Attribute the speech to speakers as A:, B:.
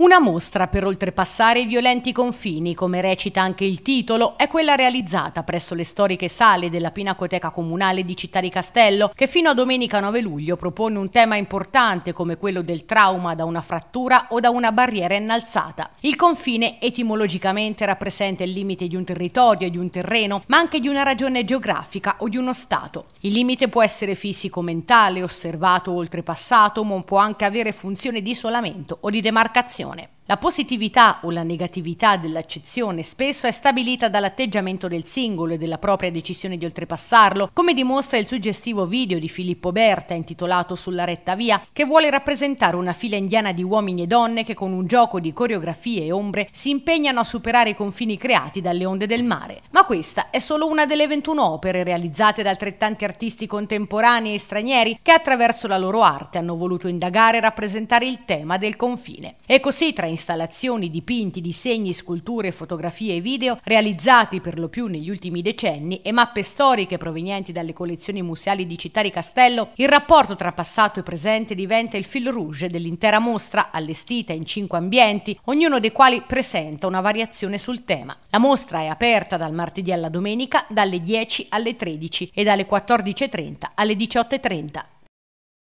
A: Una mostra per oltrepassare i violenti confini, come recita anche il titolo, è quella realizzata presso le storiche sale della Pinacoteca Comunale di Città di Castello, che fino a domenica 9 luglio propone un tema importante come quello del trauma da una frattura o da una barriera innalzata. Il confine etimologicamente rappresenta il limite di un territorio di un terreno, ma anche di una ragione geografica o di uno stato. Il limite può essere fisico-mentale, osservato o oltrepassato, ma può anche avere funzione di isolamento o di demarcazione. La positività o la negatività dell'accezione spesso è stabilita dall'atteggiamento del singolo e della propria decisione di oltrepassarlo, come dimostra il suggestivo video di Filippo Berta intitolato Sulla retta via, che vuole rappresentare una fila indiana di uomini e donne che con un gioco di coreografie e ombre si impegnano a superare i confini creati dalle onde del mare. Ma questa è solo una delle 21 opere realizzate da altrettanti artisti contemporanei e stranieri che attraverso la loro arte hanno voluto indagare e rappresentare il tema del confine. E così tra installazioni, dipinti, disegni, sculture, fotografie e video realizzati per lo più negli ultimi decenni e mappe storiche provenienti dalle collezioni museali di Città di Castello, il rapporto tra passato e presente diventa il fil rouge dell'intera mostra allestita in cinque ambienti, ognuno dei quali presenta una variazione sul tema. La mostra è aperta dal martedì alla domenica dalle 10 alle 13 e dalle 14.30 alle 18.30.